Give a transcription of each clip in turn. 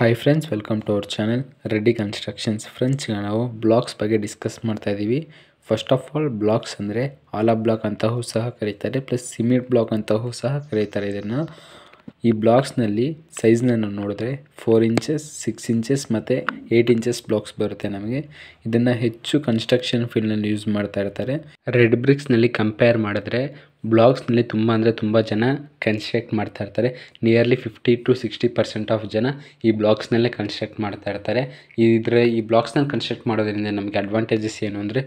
Hi friends welcome to our channel Reddy constructions ಫ್ರೆಂಡ್ಸ್ಗೆ ನಾವು blocks ಬಗ್ಗೆ discuss ಮಾಡ್ತಾ ಇದ್ದೀವಿ ಫಸ್ಟ್ ಆಫ್ ಆಲ್ ಬ್ಲಾಕ್ಸ್ ಅಂದರೆ ಆಲಾ ಬ್ಲಾಕ್ ಅಂತಲೂ ಸಹ ಕರೀತಾರೆ ಪ್ಲಸ್ ಸಿಮೆಂಟ್ ಬ್ಲಾಕ್ ಅಂತಹೂ ಸಹ ಕರೀತಾರೆ. ಇದನ್ನು ಈ ಬ್ಲಾಕ್ಸ್ನಲ್ಲಿ ಸೈಜ್ನ ನಾವು ನೋಡಿದ್ರೆ ಫೋರ್ ಇಂಚಸ್ ಸಿಕ್ಸ್ ಇಂಚಸ್ ಮತ್ತು ಏಯ್ಟ್ ಇಂಚಸ್ ಬ್ಲಾಕ್ಸ್ ಬರುತ್ತೆ ನಮಗೆ. ಇದನ್ನು ಹೆಚ್ಚು ಕನ್ಸ್ಟ್ರಕ್ಷನ್ ಫೀಲ್ಡ್ನಲ್ಲಿ ಯೂಸ್ ಮಾಡ್ತಾ ಇರ್ತಾರೆ. ರೆಡ್ ಬ್ರಿಕ್ಸ್ನಲ್ಲಿ ಕಂಪೇರ್ ಮಾಡಿದ್ರೆ ಬ್ಲಾಗ್ಸ್ನಲ್ಲಿ ತುಂಬ ಅಂದರೆ ತುಂಬ ಜನ ಕನ್ಸ್ಟ್ರಕ್ಟ್ ಮಾಡ್ತಾ ಇರ್ತಾರೆ. Nearly fifty to sixty percent of ಜನ ಈ ಬ್ಲಾಗ್ಸ್ನಲ್ಲೇ ಕನ್ಸ್ಟ್ರಕ್ಟ್ ಮಾಡ್ತಾ ಇರ್ತಾರೆ. ಇದರ ಈ ಬ್ಲಾಗ್ಸ್ನಲ್ಲಿ ಕನ್ಸ್ಟ್ರಕ್ಟ್ ಮಾಡೋದ್ರಿಂದ ನಮಗೆ ಅಡ್ವಾಂಟೇಜಸ್ ಏನು ಅಂದರೆ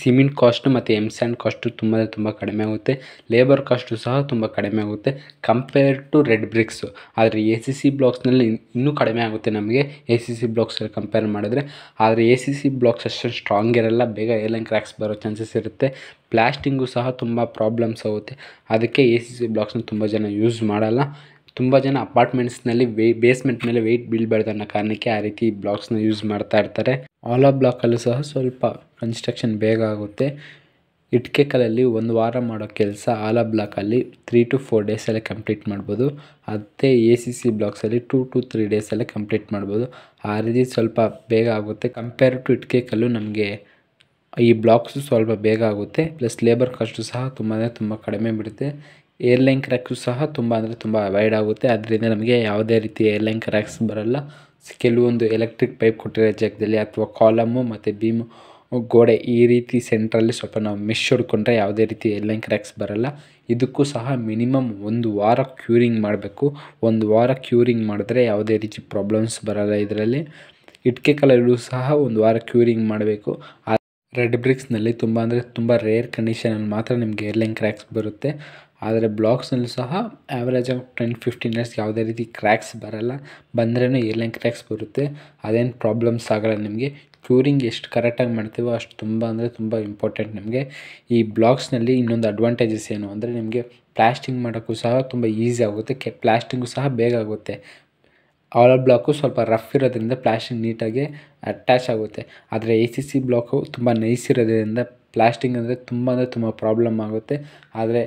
ಸಿಮೆಂಟ್ ಕಾಸ್ಟು ಮತ್ತು ಎಂ ಸ್ಯಾಂಡ್ ಕಾಸ್ಟು ತುಂಬ ಅಂದರೆ ತುಂಬ ಕಡಿಮೆ ಆಗುತ್ತೆ. ಲೇಬರ್ ಕಾಸ್ಟು ಸಹ ತುಂಬ ಕಡಿಮೆ ಆಗುತ್ತೆ ಕಂಪೇರ್ ಟು ರೆಡ್ ಬ್ರಿಕ್ಸು ಆದರೆ ಎ ಸಿ ಸಿ ಬ್ಲಾಕ್ಸ್ನಲ್ಲಿ ಇನ್ನೂ ಕಡಿಮೆ ಆಗುತ್ತೆ ನಮಗೆ ಎ ಸಿ ಸಿ ಬ್ಲಾಕ್ಸಲ್ಲಿ ಕಂಪೇರ್ ಮಾಡಿದ್ರೆ. ಆದರೆ ಎ ಸಿ ಸಿ ಬ್ಲಾಕ್ಸ್ ಅಷ್ಟು ಸ್ಟ್ರಾಂಗ್ ಇರಲ್ಲ, ಬೇಗ ಏಲೈನ್ ಕ್ರ್ಯಾಕ್ಸ್ ಬರೋ ಚಾನ್ಸಸ್ ಇರುತ್ತೆ. ಪ್ಲಾಸ್ಟಿಂಗು ಸಹ ತುಂಬ ಪ್ರಾಬ್ಲಮ್ಸ್ ಆಗುತ್ತೆ. ಅದಕ್ಕೆ ಎ ಸಿ ಸಿ ಬ್ಲಾಕ್ಸ್ನ ತುಂಬ ಜನ ಯೂಸ್ ಮಾಡಲ್ಲ. ತುಂಬ ಜನ ಅಪಾರ್ಟ್ಮೆಂಟ್ಸ್ನಲ್ಲಿ ವೇ ಬೇಸ್ಮೆಂಟ್ ಮೇಲೆ ವೆಯ್ಟ್ ಬೀಳಬಾರ್ದು ಅನ್ನೋ ಕಾರಣಕ್ಕೆ ಆ ರೀತಿ ಬ್ಲಾಕ್ಸ್ನ ಯೂಸ್ ಮಾಡ್ತಾ ಇರ್ತಾರೆ. ಆಲಾ ಬ್ಲಾಕಲ್ಲೂ ಸಹ ಸ್ವಲ್ಪ ಕನ್ಸ್ಟ್ರಕ್ಷನ್ ಬೇಗ ಆಗುತ್ತೆ. ಇಟ್ಕೆ ಕಲ್ಲಲ್ಲಿ ಒಂದು ವಾರ ಮಾಡೋ ಕೆಲಸ ಆಲ ಬ್ಲಾಕಲ್ಲಿ ತ್ರೀ ಟು ಫೋರ್ ಡೇಸಲ್ಲೇ ಕಂಪ್ಲೀಟ್ ಮಾಡ್ಬೋದು. ಅದೇ ಎ ಸಿ ಸಿ ಬ್ಲಾಕ್ಸಲ್ಲಿ ಟೂ ಟು ತ್ರೀ ಡೇಸಲ್ಲೇ ಕಂಪ್ಲೀಟ್ ಮಾಡ್ಬೋದು. ಆ ರೀತಿ ಸ್ವಲ್ಪ ಬೇಗ ಆಗುತ್ತೆ. ಕಂಪೇರ್ ಟು ಇಟ್ಕೆ ಕಲ್ಲು ನಮಗೆ ಈ ಬ್ಲಾಕ್ಸು ಸ್ವಲ್ಪ ಬೇಗ ಆಗುತ್ತೆ. ಪ್ಲಸ್ ಲೇಬರ್ ಕಾಸ್ಟು ಸಹ ತುಂಬ ಅಂದರೆ ತುಂಬ ಕಡಿಮೆ ಬಿಡುತ್ತೆ. ಏರ್ಲೈನ್ ಕ್ರ್ಯಾಕ್ಸು ಸಹ ತುಂಬ ಅಂದರೆ ತುಂಬ ಅವಾಯ್ಡ್ ಆಗುತ್ತೆ. ಅದರಿಂದ ನಮಗೆ ಯಾವುದೇ ರೀತಿ ಏರ್ಲೈನ್ ಕ್ರ್ಯಾಕ್ಸ್ ಬರಲ್ಲ. ಕೆಲವೊಂದು ಎಲೆಕ್ಟ್ರಿಕ್ ಪೈಪ್ ಕೊಟ್ಟಿರೋ ಜಾಗದಲ್ಲಿ ಅಥವಾ ಕಾಲಮ್ಮು ಮತ್ತು ಬೀಮು ಗೋಡೆ ಈ ರೀತಿ ಸೆಂಟ್ರಲ್ಲಿ ಸ್ವಲ್ಪ ನಾವು ಮಿಶ್ ಹೊಡ್ಕೊಂಡ್ರೆ ಯಾವುದೇ ರೀತಿ ಏರ್ಲೈನ್ ಕ್ರ್ಯಾಕ್ಸ್ ಬರಲ್ಲ. ಇದಕ್ಕೂ ಸಹ ಮಿನಿಮಮ್ ಒಂದು ವಾರ ಕ್ಯೂರಿಂಗ್ ಮಾಡಬೇಕು. ಒಂದು ವಾರ ಕ್ಯೂರಿಂಗ್ ಮಾಡಿದ್ರೆ ಯಾವುದೇ ರೀತಿ ಪ್ರಾಬ್ಲಮ್ಸ್ ಬರಲ್ಲ ಇದರಲ್ಲಿ. ಇಟ್ಕೆ ಕಲ್ಲಲ್ಲೂ ಸಹ ಒಂದು ವಾರ ಕ್ಯೂರಿಂಗ್ ಮಾಡಬೇಕು. ರೆಡ್ ಬ್ರಿಕ್ಸ್ನಲ್ಲಿ ತುಂಬ ಅಂದರೆ ತುಂಬ ರೇರ್ ಕಂಡೀಷನಲ್ಲಿ ಮಾತ್ರ ನಿಮಗೆ ಏರ್ಲೈನ್ ಕ್ರ್ಯಾಕ್ಸ್ ಬರುತ್ತೆ. ಆದರೆ ಬ್ಲಾಕ್ಸ್ನಲ್ಲೂ ಸಹ average of ten fifteen years ಯಾವುದೇ ರೀತಿ ಕ್ರ್ಯಾಕ್ಸ್ ಬರಲ್ಲ. ಬಂದ್ರೇ ಏರ್ಲೈನ್ ಕ್ರ್ಯಾಕ್ಸ್ ಬರುತ್ತೆ. ಅದೇನು ಪ್ರಾಬ್ಲಮ್ಸ್ ಆಗಲ್ಲ ನಿಮಗೆ. ಕ್ಯೂರಿಂಗ್ ಎಷ್ಟು ಕರೆಕ್ಟಾಗಿ ಮಾಡ್ತೀವೋ ಅಷ್ಟು ತುಂಬ ಅಂದರೆ ತುಂಬ ಇಂಪಾರ್ಟೆಂಟ್ ನಿಮಗೆ. ಈ ಬ್ಲಾಕ್ಸ್ನಲ್ಲಿ ಇನ್ನೊಂದು ಅಡ್ವಾಂಟೇಜಸ್ ಏನು ಅಂದರೆ ನಿಮಗೆ ಪ್ಲಾಸ್ಟಿಂಗ್ ಮಾಡೋಕ್ಕೂ ಸಹ ತುಂಬ ಈಸಿ ಆಗುತ್ತೆ. ಕೆ ಪ್ಲಾಸ್ಟಿಂಗು ಸಹ ಬೇಗ ಆಗುತ್ತೆ. ಆಲ್ ಬ್ಲಾಕು ಸ್ವಲ್ಪ ರಫ್ ಇರೋದ್ರಿಂದ ಪ್ಲಾಸ್ಟಿಂಗ್ ನೀಟಾಗಿ ಅಟ್ಯಾಚ್ ಆಗುತ್ತೆ. ಆದರೆ ಎ ಸಿ ಸಿ ಬ್ಲಾಕು ತುಂಬ ನೈಸ್ ಇರೋದ್ರಿಂದ ಪ್ಲಾಸ್ಟಿಂಗ್ ಅಂದರೆ ತುಂಬ ಅಂದರೆ ತುಂಬ ಪ್ರಾಬ್ಲಮ್ ಆಗುತ್ತೆ. ಆದರೆ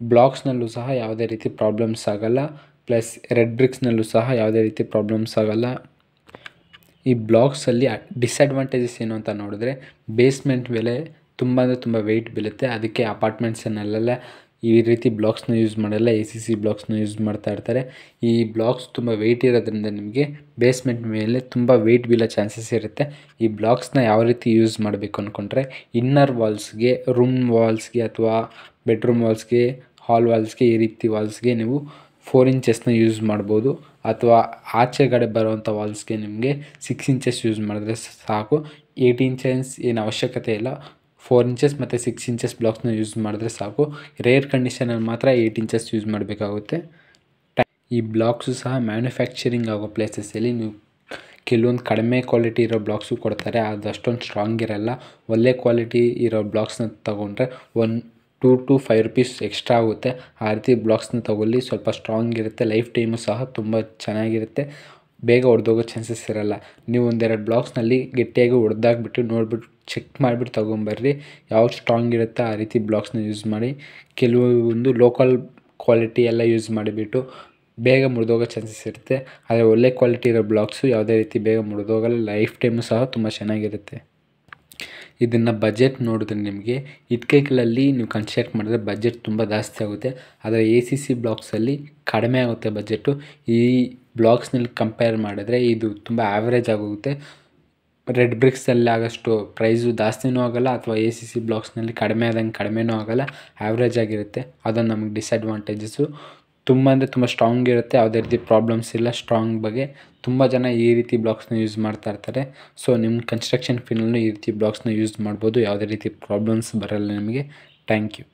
ಬ್ಲಾಕ್ಸ್ನಲ್ಲೂ ಸಹ ಯಾವುದೇ ರೀತಿ ಪ್ರಾಬ್ಲಮ್ಸ್ ಆಗೋಲ್ಲ. ಪ್ಲಸ್ ರೆಡ್ ಬ್ರಿಕ್ಸ್ನಲ್ಲೂ ಸಹ ಯಾವುದೇ ರೀತಿ ಪ್ರಾಬ್ಲಮ್ಸ್ ಆಗೋಲ್ಲ. ಈ ಬ್ಲಾಕ್ಸಲ್ಲಿ ಡಿಸ್ಅಡ್ವಾಂಟೇಜಸ್ ಏನು ಅಂತ ನೋಡಿದ್ರೆ ಬೇಸ್ಮೆಂಟ್ ಮೇಲೆ ತುಂಬ ಅಂದರೆ ತುಂಬ ವೆಯ್ಟ್ ಬೀಳುತ್ತೆ. ಅದಕ್ಕೆ ಅಪಾರ್ಟ್ಮೆಂಟ್ಸನ್ನೆಲ್ಲ ಈ ರೀತಿ ಬ್ಲಾಕ್ಸ್ನ ಯೂಸ್ ಮಾಡಲ್ಲ, ಎ ಸಿ ಸಿ ಬ್ಲಾಕ್ಸ್ನ ಯೂಸ್ ಮಾಡ್ತಾ ಇರ್ತಾರೆ. ಈ ಬ್ಲಾಕ್ಸ್ ತುಂಬ ವೆಯ್ಟ್ ಇರೋದ್ರಿಂದ ನಿಮಗೆ ಬೇಸ್ಮೆಂಟ್ ಮೇಲೆ ತುಂಬ ವೆಯ್ಟ್ ಬೀಳೋ ಚಾನ್ಸಸ್ ಇರುತ್ತೆ. ಈ ಬ್ಲಾಕ್ಸ್ನ ಯಾವ ರೀತಿ ಯೂಸ್ ಮಾಡಬೇಕು ಅಂದ್ಕೊಂಡ್ರೆ ಇನ್ನರ್ ವಾಲ್ಸ್ಗೆ ರೂಮ್ ವಾಲ್ಸ್ಗೆ ಅಥವಾ ಬೆಡ್ರೂಮ್ ವಾಲ್ಸ್ಗೆ ಹಾಲ್ ವಾಲ್ಸ್ಗೆ ಈ ರೀತಿ ವಾಲ್ಸ್ಗೆ ನೀವು ಫೋರ್ ಇಂಚಸ್ನ ಯೂಸ್ ಮಾಡ್ಬೋದು. ಅಥವಾ ಆಚೆಗಡೆ ಬರುವಂಥ ವಾಲ್ಸ್ಗೆ ನಿಮಗೆ ಸಿಕ್ಸ್ ಇಂಚಸ್ ಯೂಸ್ ಮಾಡಿದ್ರೆ ಸಾಕು. ಏಯ್ಟ್ ಇಂಚಸ್ ಏನು ಅವಶ್ಯಕತೆ ಇಲ್ಲ. ಫೋರ್ ಇಂಚಸ್ ಮತ್ತು ಸಿಕ್ಸ್ ಇಂಚಸ್ ಬ್ಲಾಕ್ಸ್ನ ಯೂಸ್ ಮಾಡಿದ್ರೆ ಸಾಕು. ರೇರ್ ಕಂಡೀಷನಲ್ಲಿ ಮಾತ್ರ ಏಯ್ಟ್ ಇಂಚಸ್ ಯೂಸ್ ಮಾಡಬೇಕಾಗುತ್ತೆ. ಈ ಬ್ಲಾಕ್ಸು ಸಹ ಮ್ಯಾನುಫ್ಯಾಕ್ಚರಿಂಗ್ ಆಗೋ ಪ್ಲೇಸಸ್ಸಲ್ಲಿ ನೀವು ಕೆಲವೊಂದು ಕಡಿಮೆ ಕ್ವಾಲಿಟಿ ಇರೋ ಬ್ಲಾಕ್ಸು ಕೊಡ್ತಾರೆ. ಅದು ಅಷ್ಟೊಂದು ಸ್ಟ್ರಾಂಗ್ ಇರಲ್ಲ. ಒಳ್ಳೆ ಕ್ವಾಲಿಟಿ ಇರೋ ಬ್ಲಾಕ್ಸ್ನ ತೊಗೊಂಡ್ರೆ one two to five rupees extra ಆಗುತ್ತೆ. ಆ ರೀತಿ ಬ್ಲಾಕ್ಸ್ನ ತೊಗೊಳ್ಳಿ. ಸ್ವಲ್ಪ ಸ್ಟ್ರಾಂಗ್ ಇರುತ್ತೆ. ಲೈಫ್ ಟೈಮು ಸಹ ತುಂಬ ಚೆನ್ನಾಗಿರುತ್ತೆ. ಬೇಗ ಒಡೆದೋಗೋ ಚಾನ್ಸಸ್ ಇರಲ್ಲ. ನೀವು ಒಂದೆರಡು ಬ್ಲಾಕ್ಸ್ನಲ್ಲಿ ಗಟ್ಟಿಯಾಗಿ ಹೊಡೆದಾಕ್ಬಿಟ್ಟು ನೋಡಿಬಿಟ್ಟು ಚೆಕ್ ಮಾಡಿಬಿಟ್ಟು ತೊಗೊಂಬರ್ರಿ. ಯಾವ್ದು ಸ್ಟ್ರಾಂಗ್ ಇರುತ್ತೆ ಆ ರೀತಿ ಬ್ಲಾಕ್ಸ್ನ ಯೂಸ್ ಮಾಡಿ. ಕೆಲವೊಂದು ಲೋಕಲ್ ಕ್ವಾಲಿಟಿ ಎಲ್ಲ ಯೂಸ್ ಮಾಡಿಬಿಟ್ಟು ಬೇಗ ಮುರಿದೋಗೋ ಚಾನ್ಸಸ್ ಇರುತ್ತೆ. ಆದರೆ ಒಳ್ಳೆ ಕ್ವಾಲಿಟಿ ಇರೋ ಬ್ಲಾಕ್ಸು ಯಾವುದೇ ರೀತಿ ಬೇಗ ಮುರಿದೋಗಲ್ಲ. ಲೈಫ್ ಟೈಮು ಸಹ ತುಂಬ ಚೆನ್ನಾಗಿರುತ್ತೆ. ಇದನ್ನು ಬಜೆಟ್ ನೋಡಿದ್ರೆ ನಿಮಗೆ ಇಟ್ಕೆಗಳಲ್ಲಿ ನೀವು ಕನ್ಸ್ಟ್ರಕ್ಟ್ ಮಾಡಿದ್ರೆ ಬಜೆಟ್ ತುಂಬ ಜಾಸ್ತಿ ಆಗುತ್ತೆ. ಆದರೆ ಎ ಸಿ ಸಿ ಬ್ಲಾಕ್ಸಲ್ಲಿ ಕಡಿಮೆ ಆಗುತ್ತೆ ಬಜೆಟ್ಟು ಈ ಬ್ಲಾಕ್ಸ್ನಲ್ಲಿ ಕಂಪೇರ್ ಮಾಡಿದ್ರೆ ಇದು ತುಂಬ ಆ್ಯಾವ್ರೇಜ್ ಆಗೋಗುತ್ತೆ. ರೆಡ್ ಬ್ರಿಕ್ಸಲ್ಲಿ ಆಗೋಷ್ಟು ಪ್ರೈಸು ಜಾಸ್ತಿನೂ ಆಗೋಲ್ಲ ಅಥವಾ ಎ ಸಿ ಸಿ ಬ್ಲಾಕ್ಸ್ನಲ್ಲಿ ಕಡಿಮೆ ಆದಂಗೆ ಕಡಿಮೆನೂ ಆಗೋಲ್ಲ. ಆ್ಯಾವ್ರೇಜ್ ಆಗಿರುತ್ತೆ. ಅದೊಂದು ನಮಗೆ ಡಿಸ್ಅಡ್ವಾಂಟೇಜಸ್ಸು ತುಂಬ ಅಂದರೆ ತುಂಬ ಸ್ಟ್ರಾಂಗ್ ಇರುತ್ತೆ. ಯಾವುದೇ ರೀತಿ ಪ್ರಾಬ್ಲಮ್ಸ್ ಇಲ್ಲ. ಸ್ಟ್ರಾಂಗ್ ಬಗ್ಗೆ ತುಂಬ ಜನ ಈ ರೀತಿ ಬ್ಲಾಕ್ಸ್ನ ಯೂಸ್ ಮಾಡ್ತಾ ಇರ್ತಾರೆ. ಸೊ ನಿಮ್ಮ ಕನ್ಸ್ಟ್ರಕ್ಷನ್ ಫೀಲ್ಡಲ್ಲೂ ಈ ರೀತಿ ಬ್ಲಾಕ್ಸ್ನ ಯೂಸ್ ಮಾಡ್ಬೋದು. ಯಾವುದೇ ರೀತಿ ಪ್ರಾಬ್ಲಮ್ಸ್ ಬರಲ್ಲ ನಿಮಗೆ. Thank you